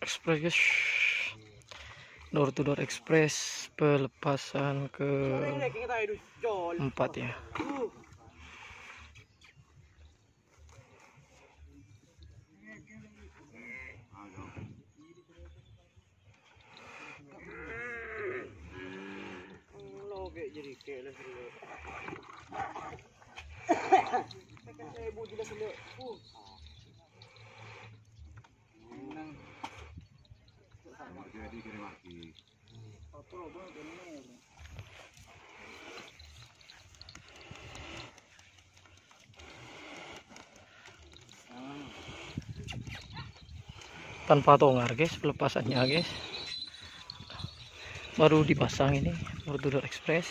express guys door to door express pelepasan ke empat ya. Jadi kayak lah Kan saya sendiri. Tanpa tongar guys pelepasannya guys. Baru dipasang ini door express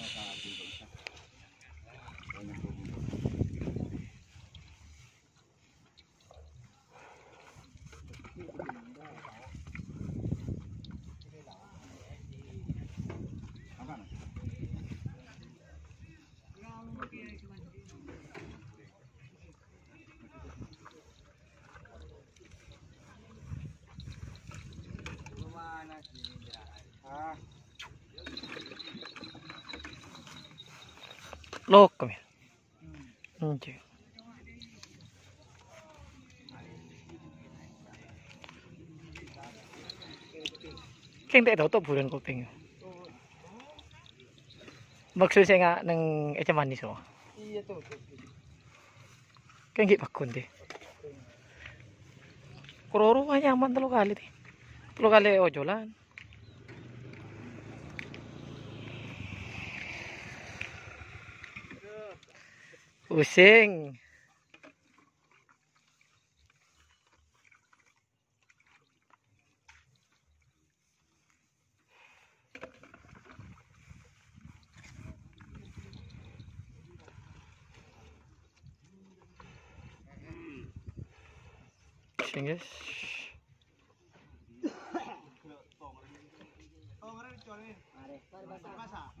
Ah, lock kami Oke. Keng tak tahu bulan kuping. Maksud saya nggak neng eca manis semua. iya tuh. Keng gak pakun deh. Kuroro nyaman telu kali deh. Telu kali ojolan. Using. Chingish. Orang ini cari. Bahasa.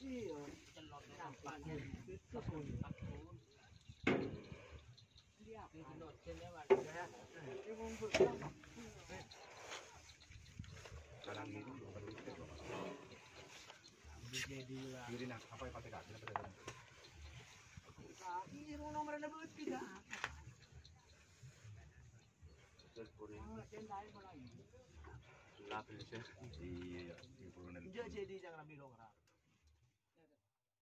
ที่จะหลอดกลับบ้านคือทุกคนตัดโคนเรียบเป็นหลอดเช่นนี้วันนะฮะไอ้วงฝึกการันตีที่อยู่บนนี้ได้หรอดีเจดีละดีนะเอาไปปฏิบัติแล้วไปเลย Ini rumah nomor lebih tiga. Lapis ya. Iya. Jadi jangan ambil orang.